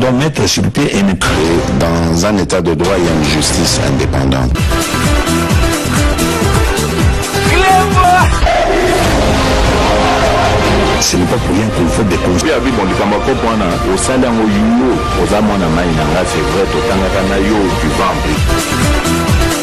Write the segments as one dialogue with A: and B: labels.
A: doit mettre sur pied et nous créer
B: dans un état de droit et une justice indépendante.
A: ce n'est pas pour rien qu'on fait des causes
C: ya bibo likambo kopo wana osali yango yo oza mwana mai na nga c'est vrai totangaka na yo du
D: vambre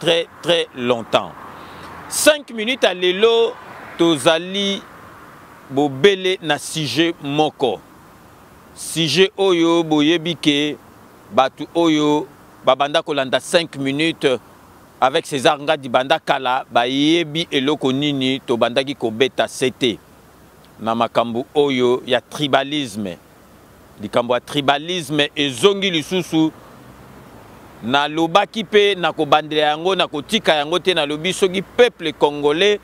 D: très très longtemps 5 minutes à lelo tozali bobele na sujet moko sujet oyo boyebi ke bato oyo babanda kolanda 5 minutes avec césar ngadi banda kala bayebi eloko nini tobandaki kobeta sete na makambo oyo ya tribalisme likambo ya tribalisme ezongi lisusu nalobaki mpe nakobandela yango nakotika yango te nalobi soki peuple congolais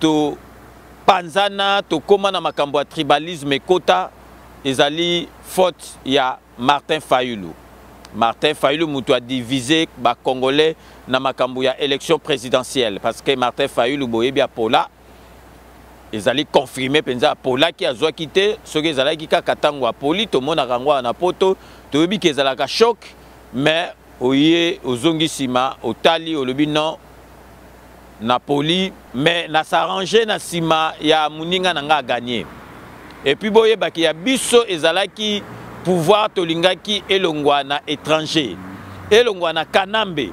D: topanzana tokóma na makambo ya tribalisme ekota ezali faute ya martin fayulu martin fayulu moto adivise bacongolais na makambo ya élection présidentielle parce que martin fayulu boyebi apola ezali confirme mpenza apolaki azwaki te soki ezalaki kaka ntango apoli tomonaka yango awa na poto toyebi ke ezalaka choc mais oye ozongi nsima otali olobi non napoli mais na s'arrange na nsima ya moninga na ngai aganye epuis boyebaki ya biso ezalaki pouvoir tolingaki elongwa na étranger elongwa na kanambe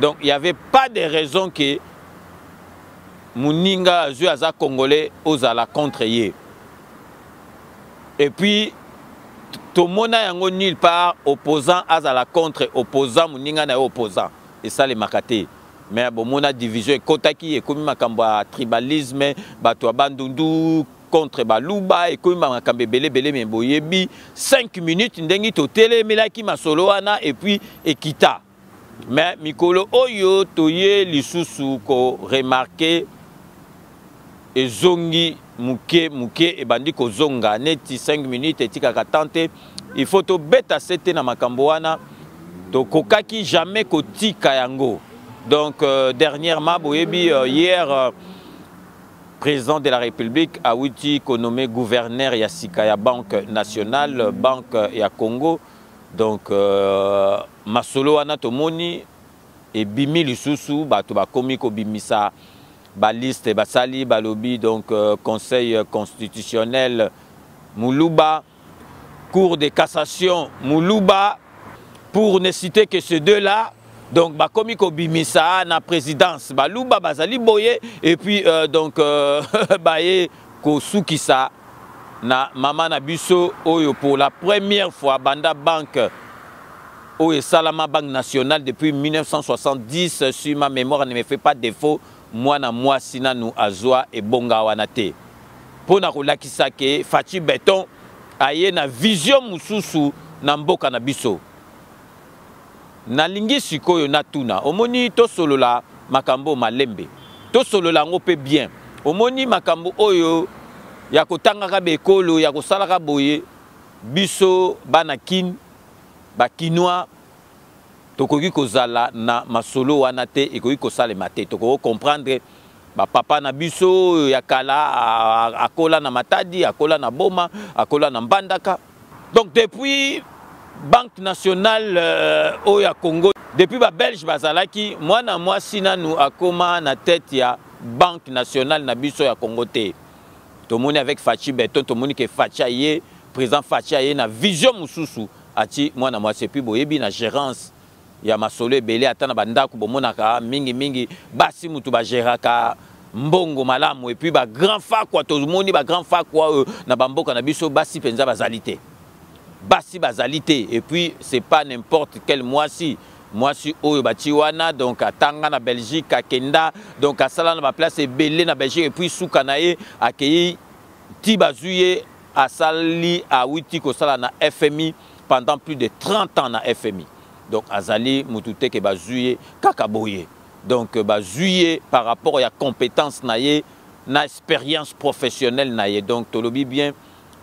D: donc il y avait pas de raison que muninga azui aza congolais ozala contre ye et puis tomona yango nulle part opposant azala contre opposant muninga na ye opposant esalemaka te mais bomona division ekotaki ekomi makambo ya tribalisme bato ya bandundu contre baluba ekomi makambo ebele ebele me boyebi 5 minutes ndenge totelemelaki masolo wana epuis ekita Mais mikolo oyo toye lisusu ko remarquer ezongi muke muke ebandi kozonga neti 5 minutes etikaka temps te il faut tobeta sete na makambo wana tokokaki jamais kotika yango donc euh, dernièrement boyebi euh, hier euh, président de la république awuti konome gouverneur ya sika ya banque nationale banque ya congo Donc euh, masolo wana tomoni ebimi lisusu bato bakomi kobimisa baliste basali balobi donc euh, conseil constitutionnel muluba cour de cassation muluba pour ne citer que ces deux là donc bakomi kobimisa na présidence baluba bazali boye et puis euh, donc euh, baye Kosukisa na mama na biso oyo pour la première fois banda banque oyo esalama banque nationale depuis 1970 si ma mémoire ne me fait pas défaut mwana mwasi nanu azwa ebonga wana te mpo na kolakisa ke Fatshi Beton aye na vision mosusu na mboka na biso. nalingi sikoyo natuna omoni tosolola makambo malembe tosolola yango mpe bien omoni makambo oyo ya kotangaka baekolo ya kosalaka boye biso bana kin bakinois tokoki kozala na masolo wana te ekoki kosalema te tokoki comprendre bapapa na biso oyo ya kala akola na matadi akola na boma akola na mbandaka donc depuis banque nationale euh, oyo ya congo depuis babelge bazalaki mwana mwasi nanu akoma na tete ya banque nationale na biso ya congo te tomoni avec faci beton tomoni ke faci aye président faci aye na vision mosusu ati mwana mwasi epuis boyebi na gérance ya masolo ebele ata na bandako bomonaka mingi mingi basi mutu bageraka mbongo malamu epuis bagrand fakwa tomoni bagrand fakwa oyo na bamboka na biso basi mpenza bazali te basi bazali te epuis c'est pas n'importe quel mwasi mwasi oyo bati wana donc atanga na belgique akenda donc asala na baplace ebele na belgique epuis suka na ye akei ti bazwi ye asali awiti kosala na fmi pendant plus de 30 ans na FMI donc azali mutu te ke bazui ye kaka boye donc euh, bazui ye par rapport ya compétence na ye na expérience professionnelle na ye donc tolobi bien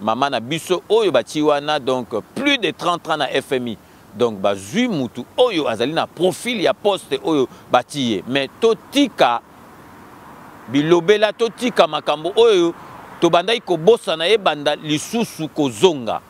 D: mama na biso oyo batii wana donc plus de 30 ans na fmi donc bazwi mutu oyo azali na profil ya poste oyo batii ye mais totika bilobela totika makambo oyo tobandaki kobosana ebanda lisusu kozonga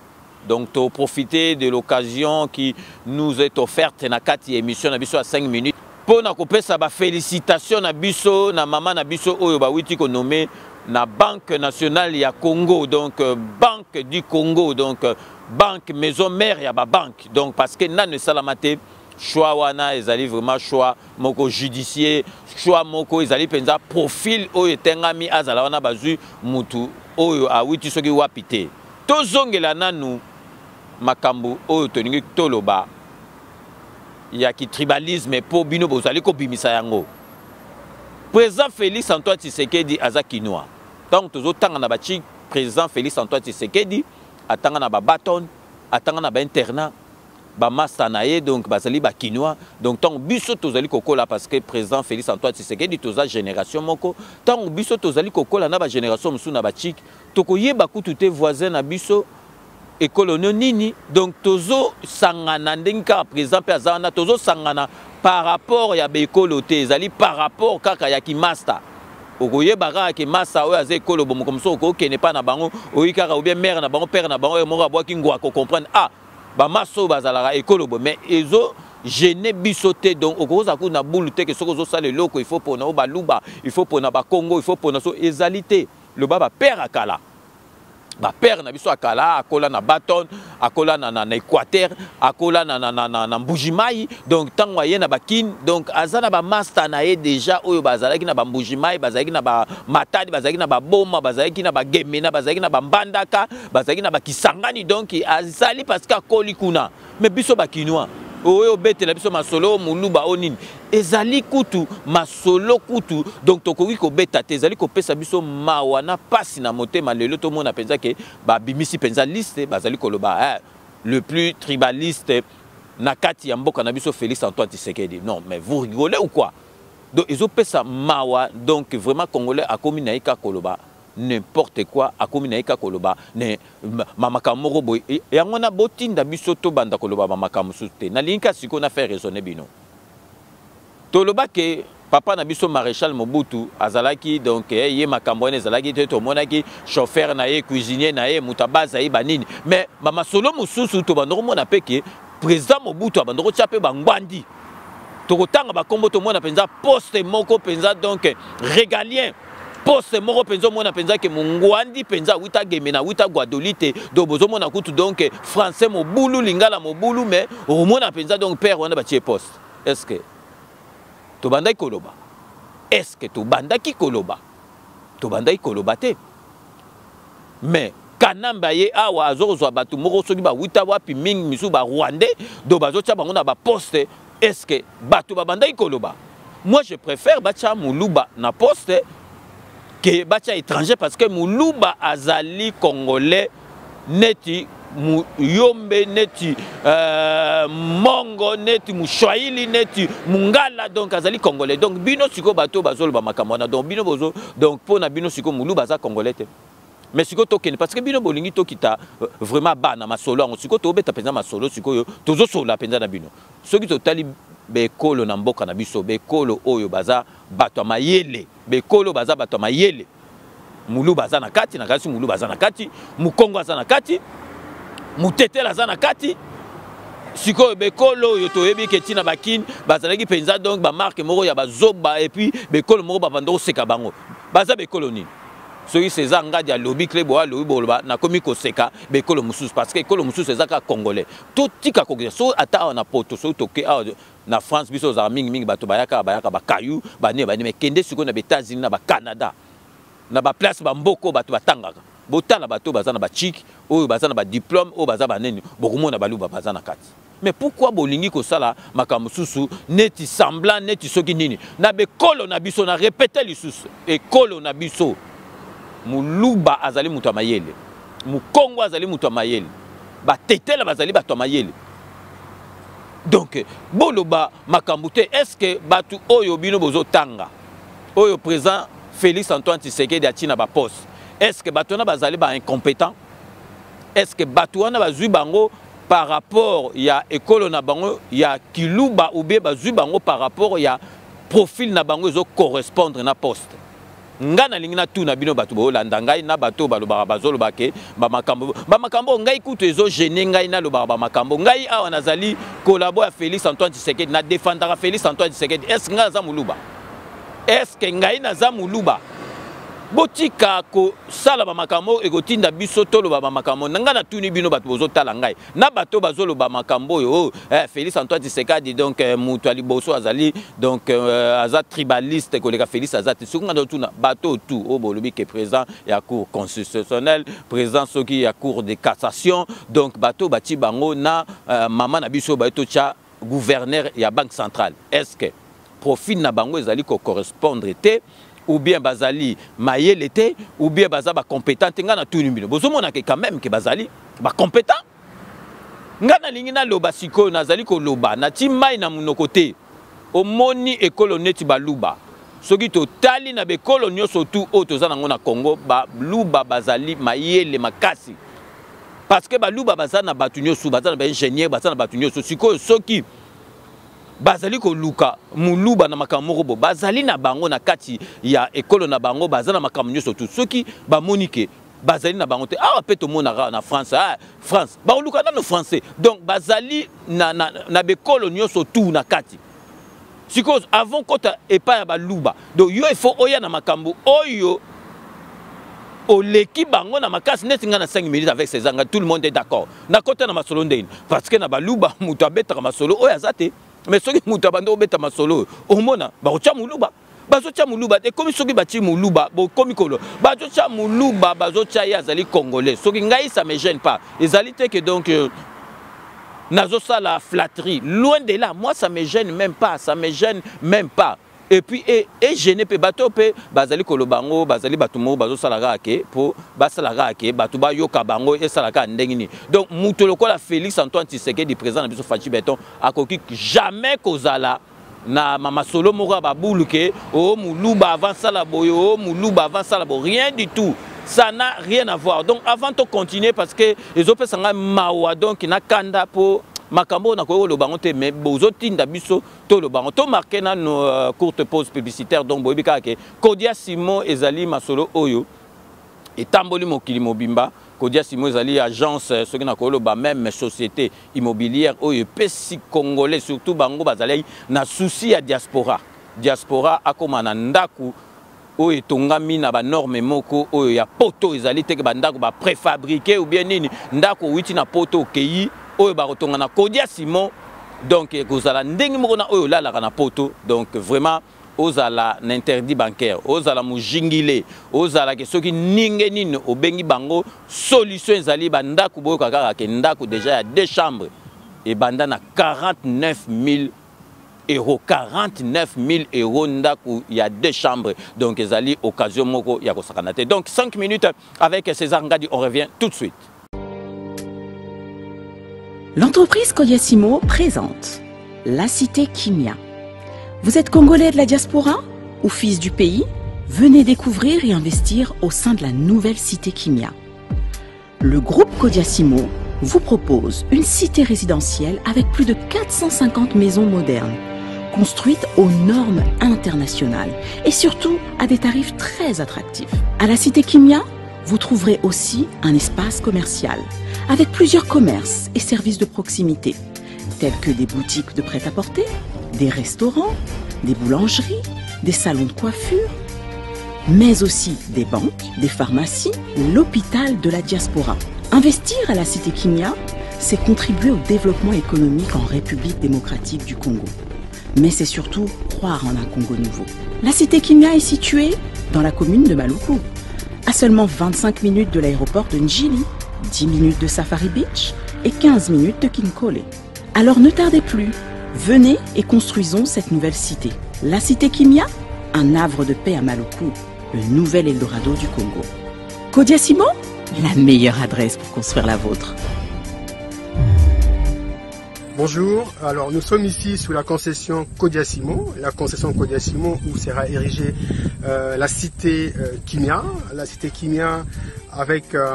D: Donc to profiter de l'occasion qui nous est offerte na kati émission na biso à 5 minutes pour na kopesa ba félicitations na biso na maman na biso oyo ba witi ko nommer na Banque nationale ya Congo donc euh, Banque du Congo donc euh, banque maison mère ya ba banque donc parce que nanu esalama te choix wana ezali vraiment choix moko judicier choix moko ezali mpenza profil oyo etengami azala wana bazwi mutu oyo awiti soki wapi te Tozongela nanu makambu oyo tolingi toloba ya ki tribalisme po bino bozali kobimisa yango. President Felix Antoine Tshisekedi aza kinois. Tango tozotanga na ba chic president Felix Antoine Tshisekedi atanga na ba Baton, atanga na ba internat, ba masta na ye donc bazali ba kinois. Donc tango biso tozali kokola parce que president Felix Antoine Tshisekedi toza generation moko, tango biso tozali kokola na ba generation mosusu na ba chic Toko yeba kutu te voisin na biso ekolo no nini donc tozo sangana ndenge kaka president pe aza wana tozo sangana par rapport ya ba ekolo te ezali par rapport kaka ya kimasta okoyeba kaka ke masa oyo aza ekolo bomoko mosusu okokende pa na bango oyi kaka obie mare na bango pere na bango oyo moko abwaki ngwa kocomprendre ah bamasa oyo bazalaka ekolo bo mais ezo gene biso te donc okokoza kutu na bulu te ke soki ozosala eloko il faut pona o baluba il faut pona bakongo il faut pona so ezali te Loba ba père ya kala. Ba père na biso ya kala akola na Baton, akola na na, na Equateur, akola na na na, na, na Mbujimai. Donc tango aye na Bakin, donc aza na ba master na ye déjà oyo bazalaki na ba Mbujimai, bazalaki na ba Matadi, bazalaki na ba Boma, bazalaki na ba Gemena, bazalaki na ba Mbandaka, bazalaki na ba Kisangani. Donc azali parce que akoli kuna. Mais biso ba kinois oyo obetela biso masolo muluba o nini ezali kutu masolo kutu donc tokoki kobeta te ezali kopesa biso mawa na pasi na motema lelo tomona mpenza ke babimisi mpenza liste bazali koloba eh, le plus tribaliste na kati ya mboka na biso Félix Antoine Tshisekedi non mais vous rigolez ou quoi donc ezopesa mawa donc vraiment congolais akomi na ye kaka koloba N'importe quoi akomi na ye kaka koloba ne ma makambo moko boye e, yango wana botinda biso tobanda koloba ba makambo mosusu te nalingi kaka sikoyo na faire raisonner bino toloba ke papa na biso maréchal mobutu azalaki donc eh, ye makambo wana ezalaki te tomonaki chauffeur na ye cuisinier na ye moto abaza ye banini mais bamasolo mosusu tobanda komona mpe ke président mobutu abanda kotya mpe bangwandi tokotanga bakombo tomona mpenza poste moko mpenza donc régalien poste moko mpenza omona mpenza ke mongwandi mpenza awuta gemena awuta guadolite donc bozomona kutu donc français mobulu lingala mobulu mais okomona mpenza donc père wana batie poste est ce que tobandaki koloba est ce que tobandaki koloba tobandaki koloba te mais kanambe aye awa azokozwa bato moko soki bawuta wapi mingi misusu barwandais do bazotya bango na baposte estce bato babandaki koloba moi je préfère batya moluba na poste ke batya étranger parce que moluba azali congolais neti muyombe neti euh, mongo neti mushwahili neti mungala donc azali congolais donc bino sikoyo bato oyo bazoloba makambo wana donc bino bozo donc mpo na bino sikoyo moluba aza congolais te mais sikoyo tokende parce que bino bolingi tokita euh, vraiment bana masolo yango sikoyo tobeta mpenza masolo sikoyo tozosolola mpenza na bino soki totali bekolo na mboka na biso bekolo oyo baza bato ya mayele bekolo baza bato ya mayele muluba aza na kati na kasi muluba aza na kati mukongo aza na kati mutetela aza na kati sikoyo bekolo oyo toyebi ke ntina bakine bazalaki mpenza donc bamarke moko ya bazoba epuis bekolo moko babanda koseka bango baza bekolo nini soki césar ngadi alobi cle boa alobi boloba nakomi koseka bekolo mosusu parce que ekolo mosusu eza kaka congolais totika kokisa so ata awa na poto soki toke awa na France biso ozaka mingi mingi bato bayaka bayaka ba caillou ba ne ba ne mais kende siko na ba États-Unis na ba Canada na ba place ba mboko bato batangaka botala bato baza na ba chic oyo baza na ba diplôme oyo baza ba neni bokomona baluba baza na kati mais pourquoi bolingi kosala makambo mosusu neti semblant neti soki nini na bekolo na biso na répète lisusu ekolo na biso muluba azali moto ya mayele mokongo azali moto ya mayele batetela bazali bato ya mayele donc boloba makambo te est ce que bato oyo bino bozotanga oyo président félix antoine tshisekedi atii na baposte est ce que bato wana bazali baincompétent est ce que bato wana bazwi bango par rapport ya ekolo na bango ya kiluba oubie bazwi bango par rapport ya profil na bango ezocorrespondre na poste ngai nalingi natuna bino bato boyolanda ngai na bato oyo balobaka bazoloba ke bamakambo bamakambo oyo ngai kutu ezogene ngai nalobaka bamakambo ngai awa nazali kolabo ya félix antoine tshisekedi nadefandaka félix antoine tshisekedi estce ngai naza moluba estce ngai naza moluba botika kosala bamakambo oyo ekotinda biso toloba bamakambo na ngai natuni bino bato bozotala ngai na bato bazoloba makambo oyo oh, eh, félix antoine tisekadi donc eh, moto ya liboso azali donc eh, aza tribaliste koleka félix aza te soki nga totuna bato oyo tout oyo oh, bolobi ke président ya cour constitutionnelle président soki ya cour de cassation donc bato oyo batii bango na eh, mama na biso baye totya gouverneur ya banque centrale est ce que profil na bango ezali ko correspondre te ou bien bazali mayele te ou bien baza ba compétent te ngai natuni bino bozomona ke quand même ke bazali ba compétent ngai nalingi naloba sikoyo nazali koloba nati mai na monoko te omoni ekolo neti baluba soki totali na bekolo nyonso tu oyo toza nango na congo baluba bazali mayele makasi parce que baluba baza na bato nyonso baza na baingénieur baza na bato nyonso sikoyo soki bazali koluka moluba na makambo moko bo bazali na bango na kati ya ekolo na bango baza na makambo nyonso tu soki bamoni ke bazali na bango te awa mpe tomonaka na france ah, france bakoluka nano français donc bazali na, na, na bekolo nyonso tu na kati sikoyo avant kota epai ya baluba donc yo ifo oya na makambo oyo oleki bango na makasi neti ngai na 5 minutes avec ces anga tout le monde est d'accord nakota na masolo ndeni parce que na baluba moto abetaka masolo oyo aza te mais soki moto abandi obeta masolo oyo omona bakotya moluba bazotya muluba ekomi soki batii muluba bokomi kolo bazotya muluba bazotya ye azali congolais soki ngai ça me gêne pas ezali te ke donc euh, nazosala flatterie loin de là moi ça me gêne même pas ça me gêne même pas et puis e, e gêne mpe bato mpe bazali koloba yango bazali bato moko bazosala kaka ke mpo basala kaka ke bato bayoka bango esala kaka ndenge nini donc moto lokola félix antoine tisekedi président na biso faci beton akoki jamais kozala na masolo moko ya babulu ke o oh, muluba avant sala boye o oh, muluba avant sala bo rien du tout ça n'a rien à voir donc avant to continuer parce que ezopesa ngai mawa donc na kanda po makambo na koyo lobango te mais bozo tinda biso to lobango to marquer na no euh, courte pause publicitaire donc boyebi kaka ke Kodia Simon ezali masolo oyo etamboli mokili mobimba Kodiasimo ezali agence soki na koloba meme société immobilière oyo epesi congolais surtout bango bazali na souci ya diaspora diaspora akoma na ndako oyo etongami na banorme moko oyo ya poto ezali teke bandako baprefabrike ou bien nini ndako owiti na poto okei oyo bakotonga na kodia simon donc ekozala ndenge moko na oyo olalaka na poto donc vraiment ozala na interdit bancaire ozala mojingile ozala ke soki ninge nini obengi bango solution ezali bandako boyoka kaka ke ndako deja ya deux chambres ebanda na 49 000 euros 49 000 euros ndako ya deux chambres donc ezali occasion moko ya kosakana te donc 5 minutes avec César Ngadi on revient tout de suite
E: L'entreprise Koyasimo présente la cité Kimia. Vous êtes congolais de la diaspora ou fils du pays Venez découvrir et investir au sein de la nouvelle cité Kimia. Le groupe Kodiasimo vous propose une cité résidentielle avec plus de 450 maisons modernes, construites aux normes internationales et surtout à des tarifs très attractifs. À la cité Kimia, vous trouverez aussi un espace commercial, avec plusieurs commerces et services de proximité, tels que des boutiques de prêt-à-porter, des restaurants, des boulangeries, des salons de coiffure, mais aussi des banques, des pharmacies, l'hôpital de la diaspora. Investir à la cité Kimia, c'est contribuer au développement économique en République démocratique du Congo. Mais c'est surtout croire en un Congo nouveau. La cité Kimia est située dans la commune de Maluku, seulement 25 minutes de l'aéroport de Njili, 10 minutes de Safari Beach et 15 minutes de Kinkole. Alors ne tardez plus, venez et construisons cette nouvelle cité. La cité Kimia, un havre de paix à Maluku, le nouvel Eldorado du Congo. Kodiasimo, la meilleure adresse pour construire la vôtre.
F: Bonjour, alors nous sommes ici sous la concession Codiasimo, la concession SImon où sera érigée euh, la cité euh, Kimia, la cité Kimia avec euh,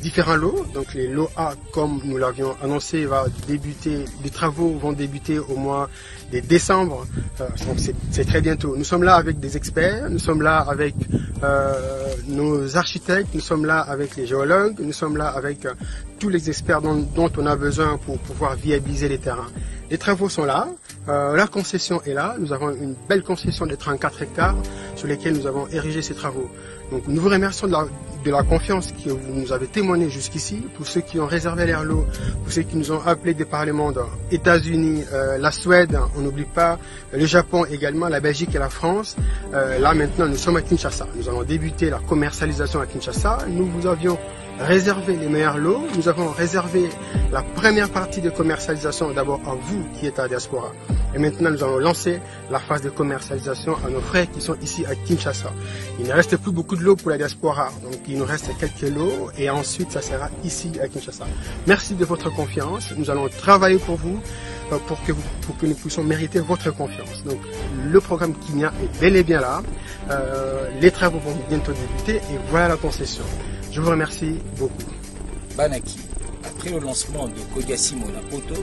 F: différents lots, donc les lots A comme nous l'avions annoncé va débuter, les travaux vont débuter au mois de décembre, c'est très bientôt. Nous sommes là avec des experts, nous sommes là avec nos architectes, nous sommes là avec les géologues, nous sommes là avec tous les experts dont on a besoin pour pouvoir viabiliser les terrains. Les travaux sont là, euh, la concession est là, nous avons une belle concession de 34 hectares sur lesquels nous avons érigé ces travaux. Donc nous vous remercions de la, confiance que vous nous avez témoignée jusqu'ici, pour ceux qui ont réservé leur lot, pour ceux qui nous ont appelé des parlements d'États États-Unis, euh, la Suède, on n'oublie pas le Japon également, la Belgique et la France. Euh, là maintenant nous sommes à Kinshasa, nous allons débuter la commercialisation à Kinshasa, nous vous avions réserver les meilleurs lots. Nous avons réservé la première partie de commercialisation d'abord à vous qui êtes à la diaspora. Et maintenant, nous allons lancer la phase de commercialisation à nos frères qui sont ici à Kinshasa. Il ne reste plus beaucoup de lots pour la diaspora, donc il nous reste quelques lots et ensuite ça sera ici à Kinshasa. Merci de votre confiance. Nous allons travailler pour vous euh, pour que, vous, pour que nous puissions mériter votre confiance. Donc le programme Kinia est bel et bien là. Euh, les travaux vont bientôt débuter et voilà la concession. Je vous remercie beaucoup.
G: Banaki, après le lancement de
H: eu Monapoto,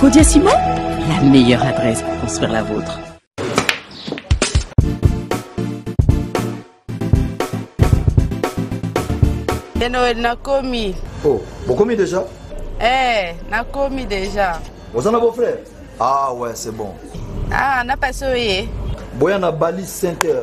G: Codia
H: Ciment, la meilleure adresse pour construire la vôtre.
I: Noël nakomi.
J: Oh, bokomi déjà
I: Eh, nakomi déjà.
J: Vous en avez beau frère Ah ouais, c'est bon.
I: Ah, n'a pas soyez.
J: Boya na Bali Center.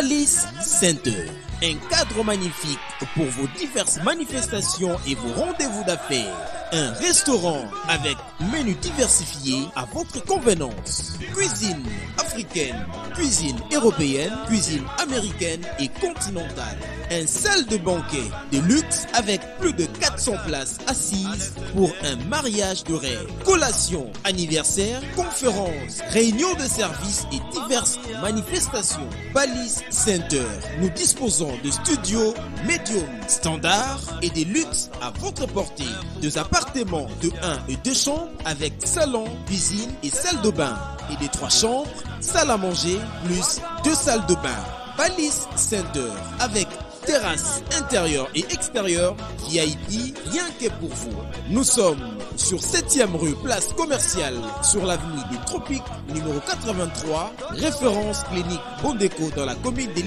K: Alice Center. Un cadre magnifique pour vos diverses manifestations et vos rendez-vous d'affaires. Un restaurant avec menu diversifié à votre convenance. Cuisine, africaine, cuisine européenne, cuisine américaine et continentale. Un salle de banquet de luxe avec plus de 400 places assises pour un mariage de rêve. Collation, anniversaire, conférence, réunion de services et diverses manifestations. Palace Center. Nous disposons de studios médiums, standard et des luxe à votre portée. Deux appartements de 1 et 2 chambres avec salon, cuisine et salle de bain et des trois chambres, salle à manger, plus deux salles de bain. Valise Center avec terrasse intérieure et extérieure, VIP, rien que pour vous. Nous sommes sur 7e rue, place commerciale, sur l'avenue des Tropiques, numéro 83, référence clinique Bondéco dans la commune des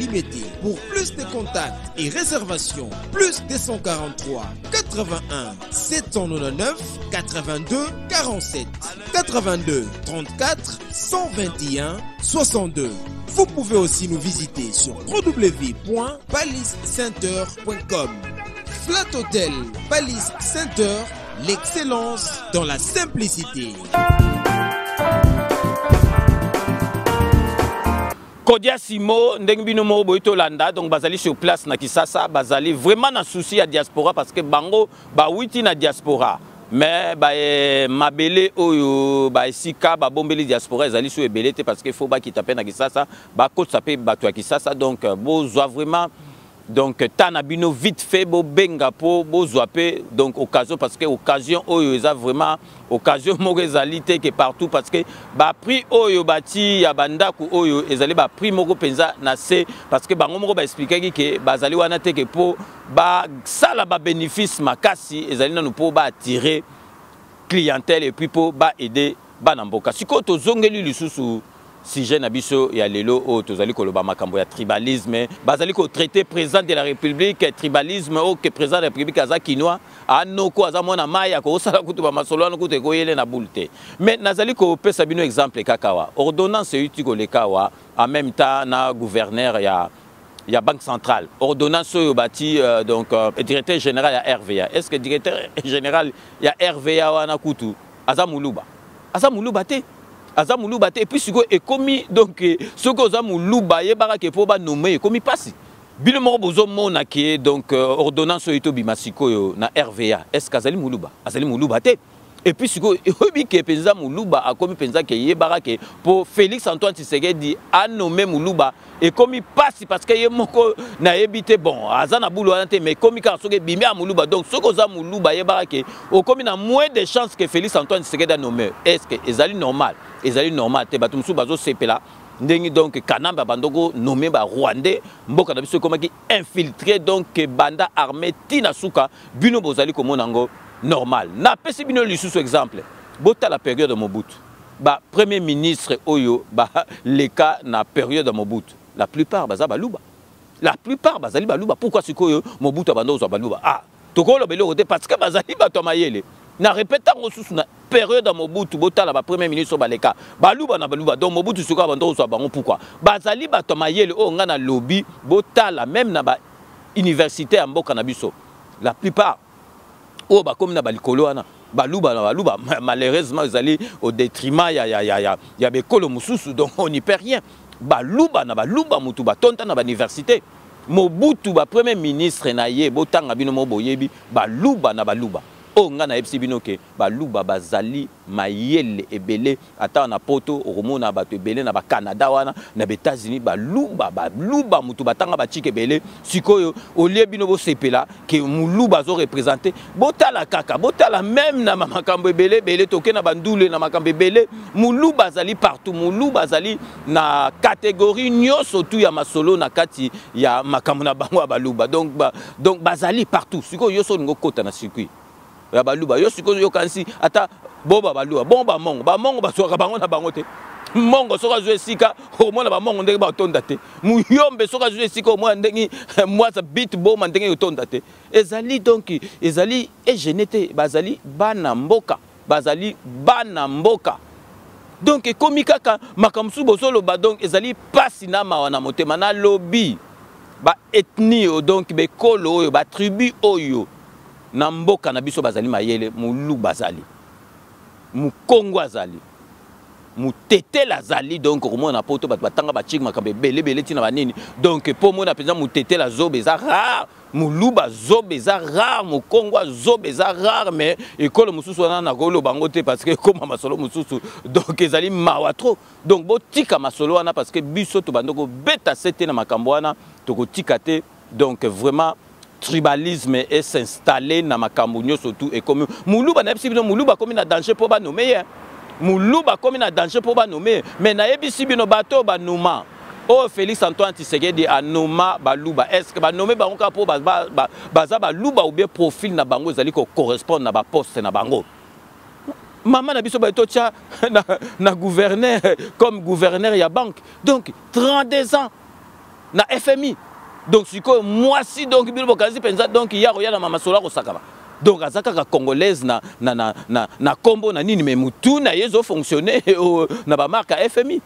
K: Pour plus de contacts et réservations, plus 143, 81 799 82 47 82 34 121 62. Vous pouvez aussi nous visiter sur www.paliscenter.com. Flat Hotel Palace Center, l'excellence dans la simplicité.
D: Kodia Simo ndenge bino moko boyi tolanda donc bazali sur place na Kisasa bazali vraiment na souci ya diaspora parce que bango bawiti na diaspora mais ba, eh, mabele oyo baesika babombeli diaspora ezali so ebele te parce que faut bakita mpe na kisasa bakotisa mpe bato ya kisasa donc euh, bozwa vraiment donc ta na bino vite fait bobenga mpo bozwa mpe donc occasion parce que occasion oyo eza vraiment occasion moko ezali te ke partout parce que baprix oyo bati ya bandako oyo ezali baprix moko mpenza na se parce que bango moko baexplikaki ke bazali wana te ke mpo basala babénéfice makasi ezali nano mpo baattire clientèle epuis mpo baaider bana mboka sikoyo tozongeli lisusu sujet na biso ya lelo oyo tozali koloba makambo ya tribalisme bazali kotraite président de la république tribalisme oyo ke président de la république aza kinois anoko aza mwana mai akosala kutu bamasolo wana kutu ekoyele na boule te mais nazali kopesa bino exemple kaka wa ordonnance euti koleka wa en même temps na gouverneur ya ya banque centrale ordonnance oyo bati euh, donc euh, directeur général ya rva est ce que directeur général ya rva wana kutu aza muluba aza muluba te aza muluba te epuis sikoyo ekomi donc eh, soki oza muluba yebaka ke mpo banome ekomi mpasi bino moko bozomona ke donc euh, ordonnance oyo tobima sikoyo na rva est ce que azali muluba azali muluba te epuis sikoyo oyebi ke mpenza muluba akomi mpenza ke yebaka ke mpo félix antoine tshisekedi anome muluba ekomi pasi parce que ye moko nayebi te bon aza na bulu wana te mais ekomi kaka soki ebimi ya moluba donc soki oza moluba yebaka ke okomi na moins de chance que félix antoine sekeda nomme est ce que ezali normal ezali normal te bato mosusu bazosepela ndenge donc kanambe abandoko nomme ba rwandais mboka na biso ekomaki infiltré donc banda armée ti na suka bino bozali komona yango normal napesi bino lisusu exemple botala periode mobutu ba premier ministre oyo ba leka na période ya Mobutu la plupart baza baluba la plupart bazali baluba pourquoi sikoyo Mobutu abanda kozwa baluba ah tokoloba eloko te parce que bazali bato ya mayele na répète ntango mosusu na période ya mobutu botala bapremier ministre baleka baluba na baluba donc mobutu sikoyo abanda kozwa bango pourkui bazali bato ya mayele oyo ngai nalobi botala meme na bauniversité ya mboka na biso la plupart oyo bakomi na balikolo wana baluba na baluba malheureusement ezali au détriment ya, ya, ya, ya, ya bekolo mosusu donc on n'y perd rien baluba na baluba motu batonta na bauniversité mobutu bapremier ministre na ye botanga bino mo boyebi baluba na baluba oyo ngai nayebisi bino ke baluba bazali mayele ebele Ata na poto okomona bato ebele na ba Canada wana na ba Etats Unis baluba baluba moto batanga batike ebele sikoyo olie bino bosepela ke moluba azo represente botala kaka botala meme na makambo ebele ebele toke na bandule na makambo ebele moluba azali partout moluba azali na kategorie nyonso tu ya masolo na kati ya makambo na bango ya baluba donc, ba, donc bazali partout sikoyo yo so olingi okota na circuit ya baluba yo sikoyo yokanisi ata boba baluba bongo bamongo bamongo bazwaka bango na bango te mongo soki azwi esika okomona bamongo ndenge batonda te muyombe soki azwi esika okomona ndenge eh, mwasa bit boma ndenge yotonda te ezali donc ezali egene te bazali bana mboka bazali bana mboka donc ekomi kaka makambo mosusu bozoloba donc ezali mpasi na mawa na motema nalobi baethnie oyo donc bekolo oyo batribu oyo Na mboka na biso bazali mayele, muluba azali, mukongo azali, mutetela azali donc okomona na poto bato batanga bachik makambo ebele ebele ntina banini donc mpo omona mpenza mutetela zoba eza rare muluba zoba eza rare mokongwa zoba eza rare mais ekolo mosusu wana nakoloba yango te parce que ekoma masolo mosusu donc ezali mawa trop donc botika masolo wana parce que biso tobanda kobeta sete na makambo wana tokotika te donc vraiment tribalisme est s'installer na makambo nyoso tout ekomi muluba na bisi bino muluba komi na danger po ba nommer hein muluba komi na danger po ba nommer mais na yebisi bino bato ba numa oh Félix Antoine Tshisekedi a noma baluba est-ce que ba nommer bango ka po ba ba, ba, baza baluba ou bien profil na bango ezali ko correspondre na ba poste na bango mama na biso baye totya na, na gouverneur comme gouverneur ya banque donc 32 ans na fmi donc sikoyo mwasi donc bino bokanisi mpenza donc ye akoya na mama solo akosakama donc aza kaka congolaise na, na, na, na, na kombo na nini me motu na ye ezofonctionne euh, na bamarke ya fmi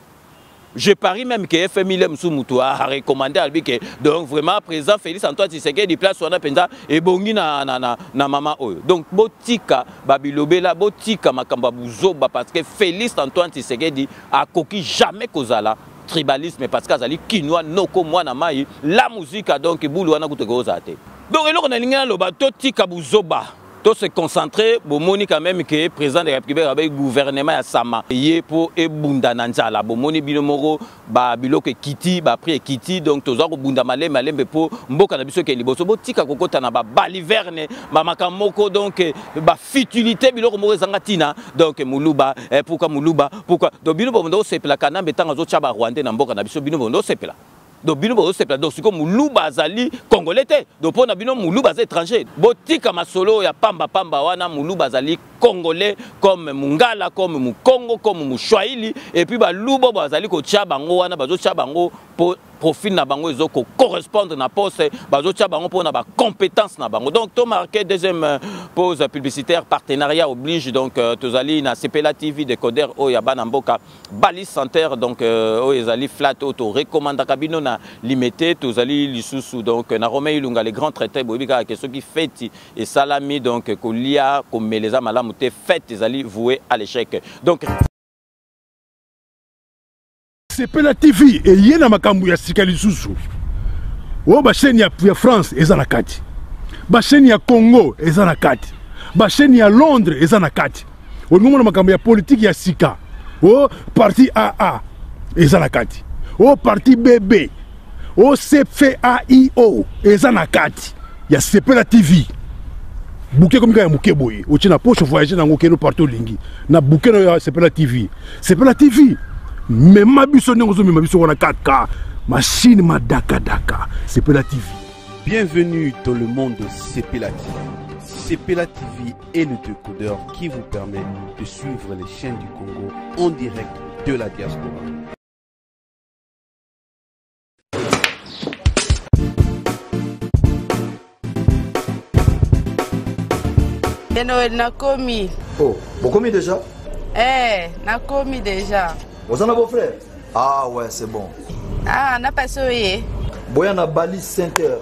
D: je parie même que fmi le mosusu motu arecommande alobi ke donc vraiment président félix antoine tisekedi place wana mpenza ebongi na, na, na, na mama oyo donc botika babilobela botika makambo ya buzoba parce que félix antoine tisekedi akoki jamais kozala tribalisme parce que azali kinois noko mwana mai la musica donc bulu wana kutu ekozala te donc eloko nalingi naloba totika buzoba to se concentrer bomoni quand même que président de la république abai gouvernement ya sama eye mpo ebunda na nzala bomoni bino moko babiloko ekiti baprix ekiti donc toza kobunda malembe malembe mpo mboka na biso eke liboso botika kokota na babaliverne bamakambo moko donc futilité biloko moko ezanga tina donc muluba eh, pourquoi muluba pourquoi donc bino bondo sepela kanambe tanga zo chaba rwandais na mboka na biso bino bondo sepela donc bino bozo sepela donc siko muluba azali congolais te donc mpo na bino muluba aza étranger botika masolo ya pamba pamba wana muluba azali congolais comme mungala comme mukongo comme mushwahili et puis balubo bazali kotya bango wana bazotya bango po profil na bango ezo ko correspondre na poste bazo tia bango pona ba compétences na bango donc to marqué deuxième euh, pause publicitaire partenariat oblige donc euh, tozali na CPLA TV decoder oyo ya bana mboka Bali Center donc euh, oyo ezali flat oyo to recommandaka bino na limete tozali lisusu donc na Romain Ilunga le grand traiteur boyebi kaka ke soki feti esalami donc kolia komeleza malamu te fete ezali voué à l'échec donc
L: sepela tv eye na makambo ya sika lisusu oyo basheni ya, ya france eza na kati basheni ya congo eza na kati basheni ya londres eza na kati olingi omona makambo ya politiki ya sika o parti aa eza na kati o parti bb OCFAIO eza na kati ya Sepela TV. Bouquet comme ya muke boye, otie na poche voyager nango keno partout lingi. Na bouquet ya Sepela TV. Sepela TV. Mema biso ndenge ozo mema biso wana kaka machine madaka daka. Sepela TV.
M: Bienvenue dans le monde de Sepela TV. Sepela TV est le décodeur qui vous permet de suivre les chaînes du Congo en direct de la diaspora.
I: ya noel nakomi
J: oh, bokomi déjà
I: eh, nakomi déjà
J: oza na beau-frère ah ouais c'est bon
I: ah na pasi oye
J: boya na bali
I: 5
J: heures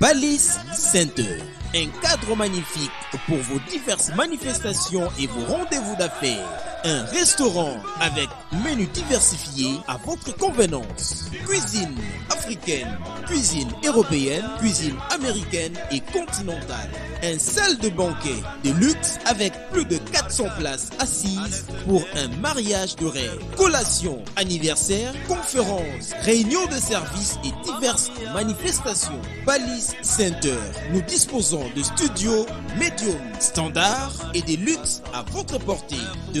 K: Valise Center un cadre magnifique pour vos diverses manifestations et vos rendez-vous d'affaires. Un restaurant avec menu diversifié à votre convenance. Cuisine africaine, cuisine européenne, cuisine américaine et continentale. Un salle de banquet de luxe avec plus de 400 places assises pour un mariage de rêve. Collation, anniversaire, conférence, réunion de service et diverses manifestations. Balise Center. Nous disposons de studios médium standard et des luxe à votre portée de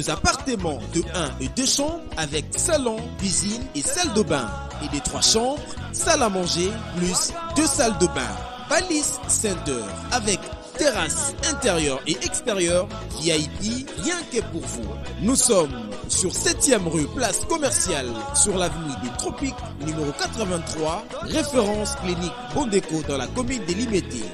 K: 1 et 2 chambres avec salon, cuisine et salle de bain. Et des 3 chambres, salle à manger plus 2 salles de bain. sainte Center avec terrasse intérieure et extérieure VIP rien que pour vous. Nous sommes sur 7e rue Place Commerciale sur l'avenue des Tropiques numéro 83, référence clinique Bondeco dans la commune des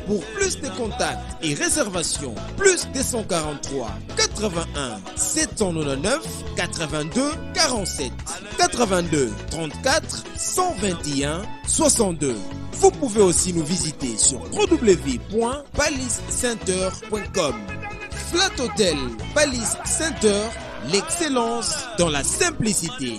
K: Pour plus de contacts et réservations, plus 243 81 499 82 47 82 34 121 62. Vous pouvez aussi nous visiter sur www.paliscenter.com. Flat Hotel Palace Center, l'excellence dans la simplicité.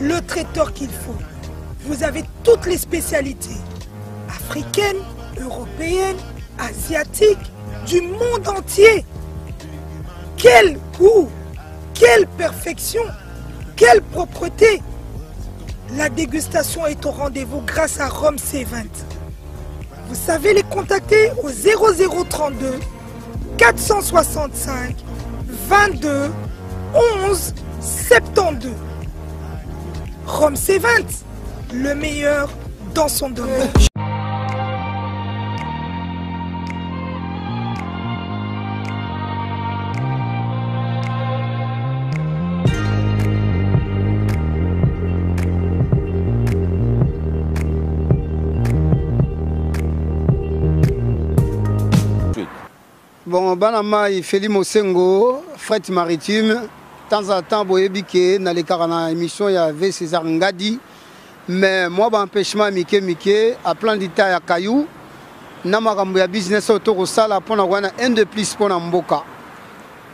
N: le traiteur qu'il faut. Vous avez toutes les spécialités, africaines, européennes, asiatiques, du monde entier. Quel goût, quelle perfection, quelle propreté. La dégustation est au rendez-vous grâce à Rome C20. Vous savez les contacter au 0032 465 22 11 72. Rome C20, le meilleur dans son domaine.
O: Bon, bana mai Feli Mosengo, fret maritime, temps à temps boyebi ke na lekaka na émission ya V César Ngadi, mais moi ba empêchement mike mike à plan d'ita ya Kayou na makambo ya business oyo tokosala mpo na koya na un de plus mpo na mboka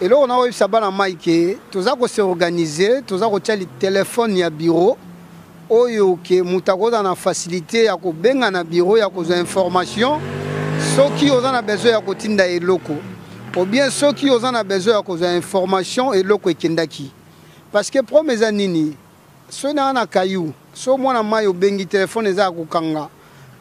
O: Eloko na oyebisa bana mai ke toza ko se organiser, toza kotia li telephone ya bureau oyo ke moto akozala na facilite ya kobenga na bureau ya kozwa information soki oza na besoin ya kotinda eloko ou bien soki oza na besoin ya kozwa information eloko ekendaki parce que problème eza nini Soyi na nga na caillou. Soki mwana mayi obengi telephone eza ya kokanga.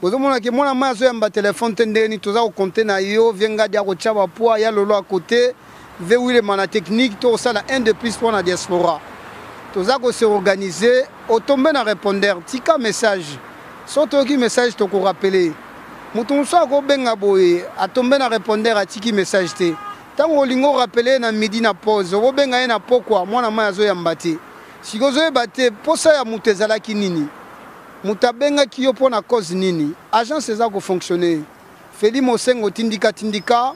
O: Bozo mona ke mwana mayi azo yamba telephone te ndenge nini toza ko compter na yo vieux ngadi ako tia ba poids ya lolo à cote vieux willema na technique toko sala un de plus pona diaspora toza ko se organiser o tomber na repondeur tika message soki toyoki message toko rappeler mutu mosusu ako benga boye a tomber na repondeur atiki message te tango olingi o rappeler ye na midi na pause oko benga ye na pokwa mwana mayi azo yamba te Sikoyo ozoyeba te posa ya mutu ezalaki nini? Mutu abengaki yo pona cause nini? Agence eza ko fonctionner. Felly Mosengo tindika tindika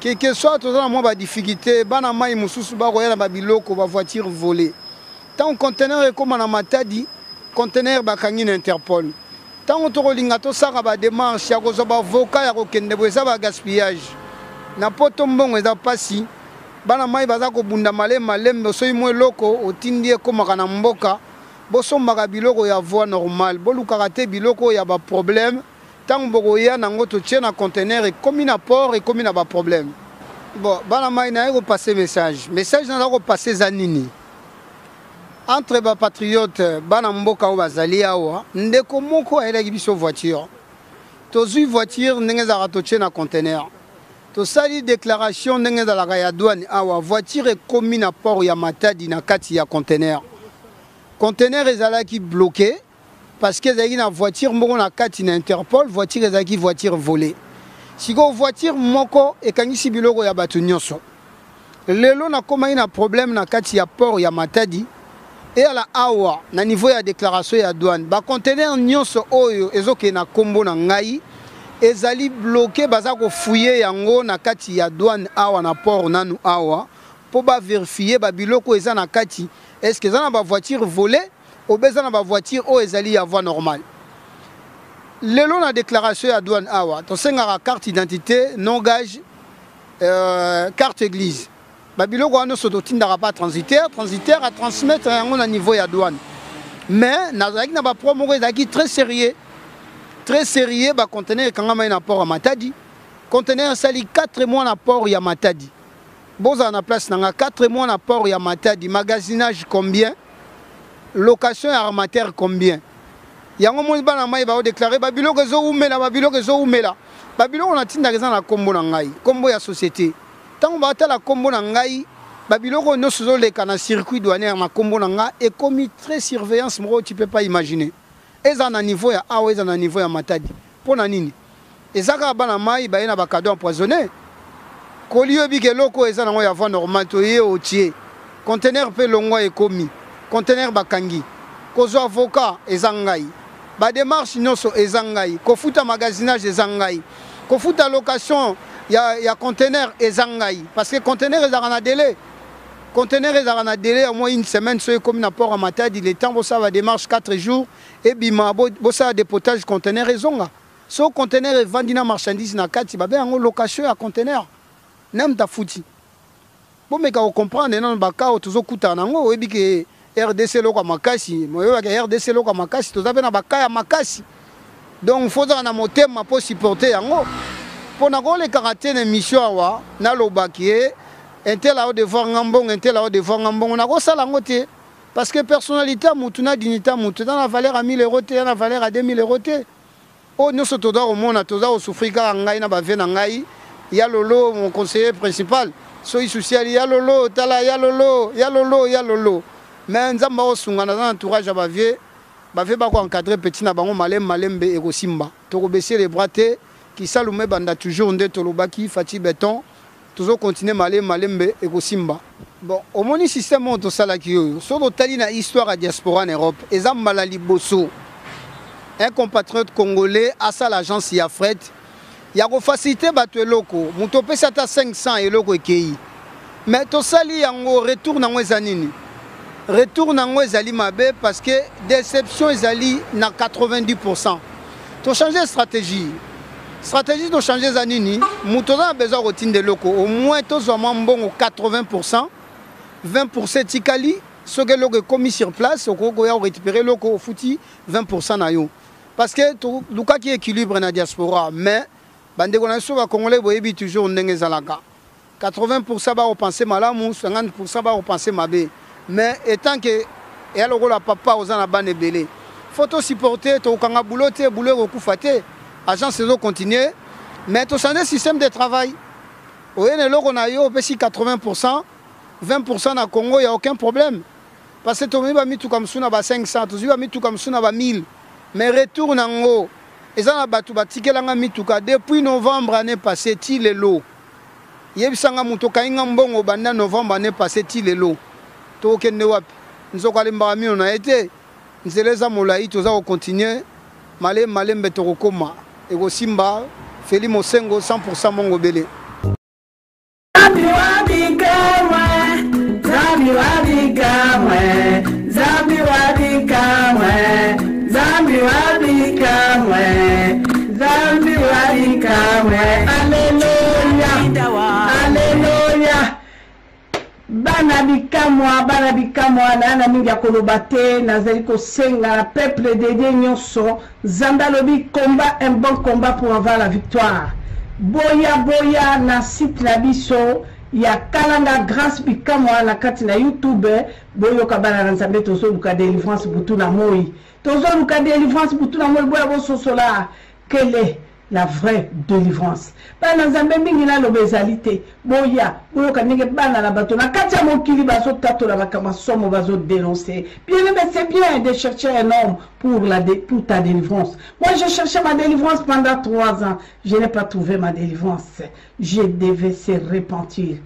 O: que que soit toza na mwa ba difficulte bana mayi mususu ba koya na ba biloko ba voiture vole. Tango conteneur ekoma na Matadi conteneur ba kangi na Interpol. Tango to kolinga to saka ba demarche ya kozwa ba avocat ya kokende boye eza ba gaspillage. Na poto mbongo eza pasi. Bana mayi baza kobunda male malembe osoyi mwa eloko otindi ekomaka na mboka bosombaka biloko ya voie normale bolukaka te biloko oyo ya ba problème tango bokoya nango totie na contenaire ekomi na port ekomi na ba problème Bon, bana mai naye ko passer message. Message naza ko passer eza nini? Entre ba patriotes, bana mboka oyo bazali awa, ndeko moko ayelaki biso voiture. Tozwi voiture ndenge ezalaka totie na conteneur. Tosali declaration ndenge ezalaka ya douane awa voiture ekomi na port ya Matadi na kati ya conteneur. Conteneur ezalaki bloqué parce que ezalaki na voiture moko na kati na Interpol, voiture ezalaki voiture volée. Sikoyo voiture moko ekangisi biloko ya bato nyonso. Lelo nakomaki na problème na kati ya port ya Matadi eyala awa na niveau ya déclaration ya douane ba conteneurs nyonso oyo ezokende na kombo na ngai ezali bloqué baza ko fouiller yango na kati ya douane awa na port nanu awa mpo ba vérifier ba biloko eza na kati est-ce que eza na ba voiture volée obe eza na ba voiture oyo ezali ya voie normale lelo na déclaration ya douane awa tosengaka carte d'identité non gage Euh, carte église babiloko wana nyonso totindaka mpa transitaire transitaire atransmettre yango na niveau ya douane mais nazalaki na bapro moko ezalaki très sérieux très sérieux bacontener ekangamai na port ya matadi contener esali 4 mois na port ya matadi bozala na place na nga 4 mois na port ya matadi magasinage combien location ya armateur combien yango moni bana mai baodeklare babiloko ezowumela babiloko ezowumela ba biloko na tindaka eza na kombo na ngai kombo ya société tango ba tala kombo na ngai ba biloko nyonso zo leka na circuit douanier na kombo na nga ekomi très surveillance moko tu peux pas imaginer eza na niveau ya awa eza na niveau ya matadi pona nini eza kaka bana mai baye na ba cadeau empoisonné Colis oyebi ke eloko eza nango ya voie normal te oye otie contenaire pe longwa ekomi contenaire bakangi kozua avocat eza ngai ba demarche nioso eza ngai kofuta magasinage eza ngai kofuta location ya ya contenaire eza ngai parce que contenaire ezalaka na delai contenaire ezalaka na delai ya mwa une semaine soki ekomi na port ya Matadi le temps bosala ba demarche 4 jours ebima bosala depotage contenaire ezonga Soki conteneur evandi na marchandise na kati ba benga yango location ya conteneur. Nani mutu afuti? Bo meka ko comprendre nanu ba cas oyo tozo kutana na yango oyebi ke rdc eloko ya makasi mais oyeba ke rdc eloko ya makasi toza pe na ba cas ya makasi donc faut ozala na motema po supporter yango po nako lekaka te na emission awa naloba ke intel ao devoir nga mbongo intel ao devoir nga mbongo nako sala yango te parce que personnalité ya mutu na dignité ya mutu eza na valeur ya 1000 euros te eza na valeur ya 2000 euros te Oyo nioso toza komona toza ko souffrir kaka ngai na ba vieux na ngai ya lolo mon conseiller principal soyi souci ali ya lolo tala ya lolo ya lolo ya lolo mais nzambe ako sunga naza na entourage ya ba vieux ba vieux bako encadrer petit na bango malem malembe ekosimba toko baisser les bras te kisalu ebanda toujours nde tolobaki fatshi beton Tozo continuer malembe malembe ekosimba. Bon omoni système oyo tosalaki oyo soki otali na histoire ya diaspora na Europe eza mbala ya liboso un compatriote congolais asala agence ya fret ya ko faciliter batu eloko mutu opesi ata 500 eloko ekeyi mais tosali yango retour nango eza nini retour nango ezali mabe parce que deception ezali na 90% To changer strategie. Strategie to changer eza nini? Moto oza na besoin kotinda eloko au moins tozwa mwa mbongo 80%, 20% etikali soki eloko ekomi sur place okoki koya korécupérer eloko ofuti 20% na yo. Parce que tolukaki équilibre na diaspora mais bandeko na biso bakongolais boyebi toujours ndenge ezalaka. 80 pourcent bako penser malamu 50 pourcent bako penser mabe mais etant que eya lokola papa oza na bana ebele faut to supporter tokokanga boulot te boulot ekokufa te agence ezo continuer mais to changer système de travail oye na eloko na yo opesi 80 pourcent 20 pourcent na congo ya aucun problème parce que tomemi bamituka mosusu na ba 500 tozwi bamituka mosusu na ba 1000 mais retour na yango eza na bato batikelanga mituka depuis novembre année passé ti lelo Yebisa nga mutu okangi nga mbongo banda novembre annee passee ti lelo toko kende wapi nzoka alembaka mino naye te nzela eza molayi toza ko continue malee malembe toko koma ekosimba Felly Mosengo 100 pour 100
H: mongo ebele. Zambi walikamwe aleluya aleluya bana bikamwa bana bikamwa na na mingi ya koloba te nazali kosenga na peuple dedie nyonso zambi alobi combat un bon combat pour avoir la victoire boya boya na site na biso ya kalanga grace bikamwa na kati na youtube boyoka bana na nzambe tozoluka delivrance butu na moi Tozo luka delivrance butu na moi boya bososola quelle est la vraie delivrance. Bana Nzambe mingi naloba ezali te boya boyoka ndenge bana na bato na kati ya mokili bazotatola makambo ya somo bazodenonce bien aime c'est bien de chercher un homme pour, la de, pour ta délivrance moi je cherchais ma délivrance pendant trois ans je n'ai pas trouvé ma délivrance Je devais se repentir.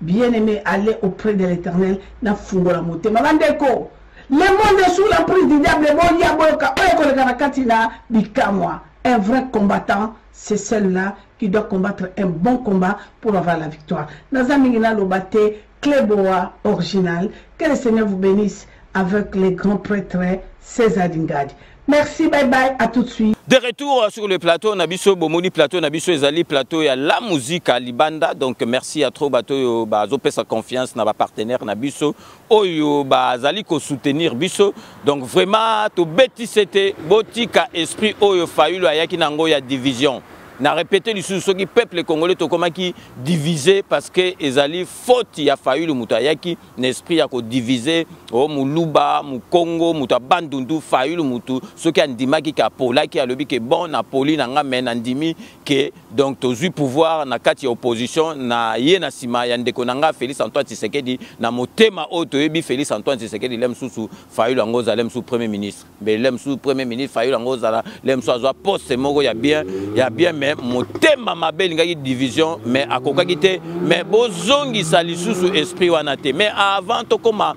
H: Bien aimé, aller auprès de l'éternel, na fungola motema. Bandeko, le monde est sous l'emprise du diable, bon ya boyoka, oyo koleka na kati na bikamwa. Un vrai combattant, c'est celui-là qui doit combattre un bon combat pour avoir la victoire. Naza mingi na lobate, Cle boa orginal que le seigneur vous benisse avec le grand pretre Cesar Dingadi merci bye bye à tout de suite
D: De retour sur le plateau na biso bomoni plateau na biso ezali plateau ya la musique à libanda donc merci à trop bato oyo bazopesa confiance na bapartenaire na biso oyo bazali kosoutenir biso donc vraiment tobeti sete botika esprit oyo fayulu ayaki na yango ya division na repete lisusu soki peuple congolais tokomaki divise parce que ezali faute ya fayulu moto ayaki na esprit ya kodivise o oh, moluba mokongo moto ya bandundu fayulu motu soki andimaki ke apolaki alobi ke bon napoli na nga me nandimi ke donc tozwi pouvoir na kati ya opposition na ye na nsima ya ndeko na nga félix antoine tshisekedi na motema oyo toyebi félix antoine tshisekedi le mosusu fayulu yango ozali mosusu premier ministre mbele mosusu premier ministre fayulu yango ozala le mosusu azwa poste moko ya bien ya bien mais motema mabe elingaki division mais akokaki te mais bozongisa lisusu esprit wana te mais avant tokóma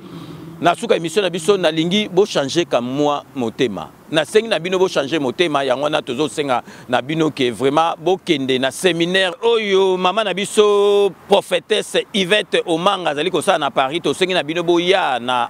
D: na suka émission na biso nalingi bochange ka mwa motema nasengi na bino bochange motema yango wana tozosenga na bino ke vraiment bokende na séminaire oyo mama na biso prophétesse ivette omanga azali kosala na paris tosengi na bino boya na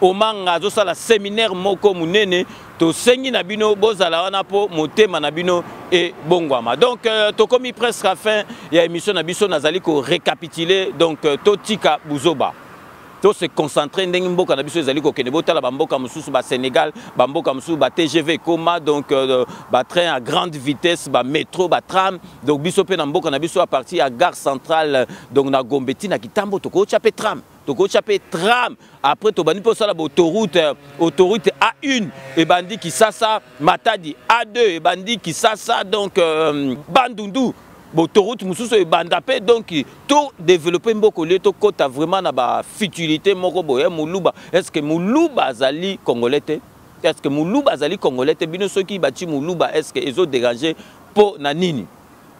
D: omanga azosala seminaire moko monene tosengi na bino bozala wana mpo motema na bino ebongwama donc euh, tokomi presque à fin ya émission na biso nazali korécapitule donc euh, totika buzoba to se concentrer ndenge mboka na biso ezali kokende botala bamboka mosusu basénégal bamboka mosusu batgv ekoma donc euh, batrain à grande vitesse bamétro batram donc biso mpe na mboka na biso à partir ya gare centrale donc na gombe ntina kitambo tokotya mpe tram tokotya mpe tram après tobandi mpe osala baautorute euh, autorute a1 ebandi kisasa matadi a2 ebandi kisasa donc euh, bandundu baautorute mosusu ebanda mpe donc todeveloppe mboka olie tokɔta vraiment na bafutilité moko boye eh, moluba est ce que moluba azali congolais te est ce que moluba azali congolais te bino soki bati moluba est ce que ezoderange mpo na nini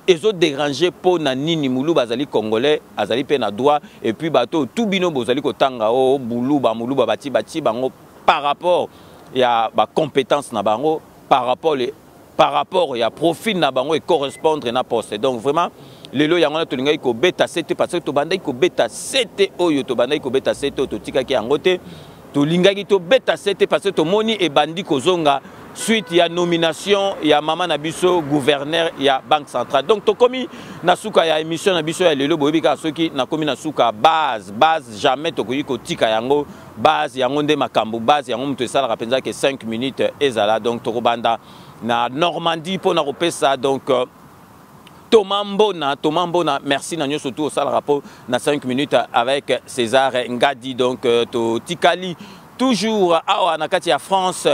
D: ezo derange po na nini muluba azali congolais azali pe na droit et puis bato tout bino bozali kotanga o oh, buluba muluba bati bati bango par rapport ya ba compétence na bango par rapport le par rapport ya profil na bango e correspondre na poste donc vraiment lelo yango wana tolingaki kobeta sete parce que tobandaki kobeta sete oyo tobandaki kobeta sete oyo totikaki yango te Tolingaki tobeta sete parce que tomoni ebandi kozonga suite ya nomination ya mama na biso gouverneur ya banque centrale donc tokomi na suka ya émission na biso ya lelo boyebi kaka soki nakomi na suka base base jamais tokoki kotika yango base yango nde makambo base yango moto esalaka mpenza ke 5 minutes ezala donc tokobanda na normandie mpo na kopesa donc euh, Thomas Mbona, Thomas Mbona, merci na nyoso tout au sala rapport na 5 minutes avec César Ngadi donc euh, to tikali toujours awa na kati ya France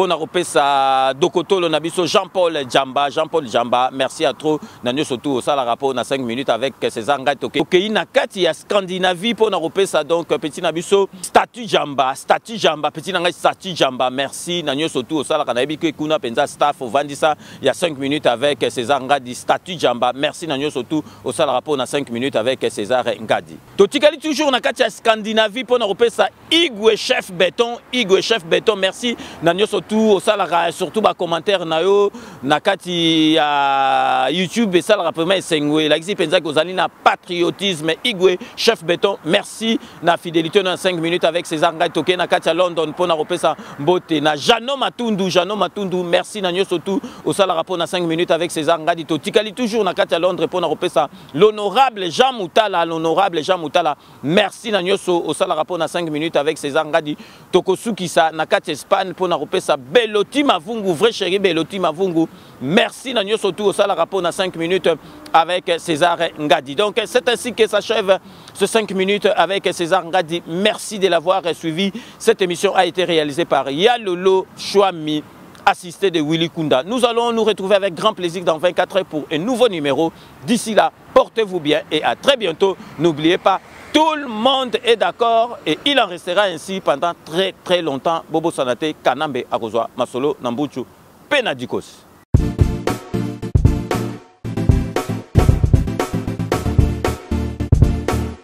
D: mpo na kopesa dokotolo na biso jean-paul jamba jean-paul jamba merci ya trop na nyonso tu osalaka mpo na 5 minutes avec césar ngai tokei na kati ya scandinavie mpo na kopesa donc peti na biso statut jamba statut jamba peti na ngai statut jamba merci na nyonso tu osalaka nayebi ke kuna mpenza staff ovandisa ya 5 minutes avec César Ngadi statut jamba merci na nyoso tout osalaka mpo na 5 minutes avec César Ngadi totikali toujours na kati ya Scandinavie mpo na kopesa Igwe chef béton Igwe chef béton merci na nyoso tout osalaka surtout ba commentaire na yo na kati ya YouTube esalaka vraiment esengo elakisi mpenza kozali na patriotisme Igwe chef béton merci na fidelité na 5 minutes avec César Ngai toke na kati ya London pona kopesa mbote na Jeannot Matundu Jeannot Matundu merci na nyoso tout osalaka pona 5 minutes avec César Ngadi totikali toujours na kati ya Londres pona kopesa l'honorable Jean Moutala l'honorable Jean Moutala merci na nyoso osalaka pona 5 minutes avec César Ngadi tokosuki sa na kati espagne pour sa beloti mavungu vrai chéri beloti mavungu merci surtout au sala rapport dans 5 minutes avec césar ngadi donc c'est ainsi que s'achève ce 5 minutes avec césar ngadi merci de l'avoir suivi cette émission a été réalisée par yalolo chouami assisté de Willy Kunda. Nous allons nous retrouver avec grand plaisir dans 24 heures pour un nouveau numéro. D'ici là, portez-vous bien et à très bientôt. N'oubliez pas, tout le monde est d'accord et il en restera ainsi pendant très très longtemps. Bobo Sanate, Kanambe, Akozwa, Masolo, Nambuchu, Penadikos.